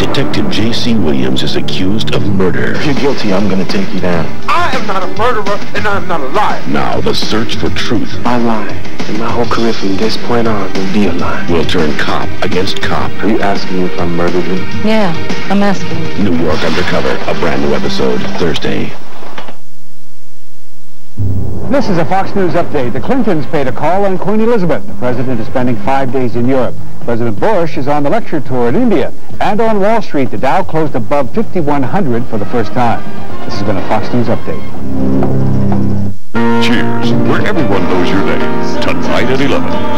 Detective J.C. Williams is accused of murder. If you're guilty, I'm gonna take you down. I am not a murderer, and I am not a liar. Now, the search for truth I lie, and my whole career from this point on will be a lie. We'll turn cop against cop. Are you asking if I murdered him? Yeah, I'm asking. New York Undercover, a brand new episode, Thursday. This is a Fox News update. The Clintons paid a call on Queen Elizabeth. The president is spending five days in Europe. President Bush is on the lecture tour in India. And on Wall Street, the Dow closed above 5,100 for the first time. This has been a Fox News update. Cheers, where everyone knows your name. Tonight at 11.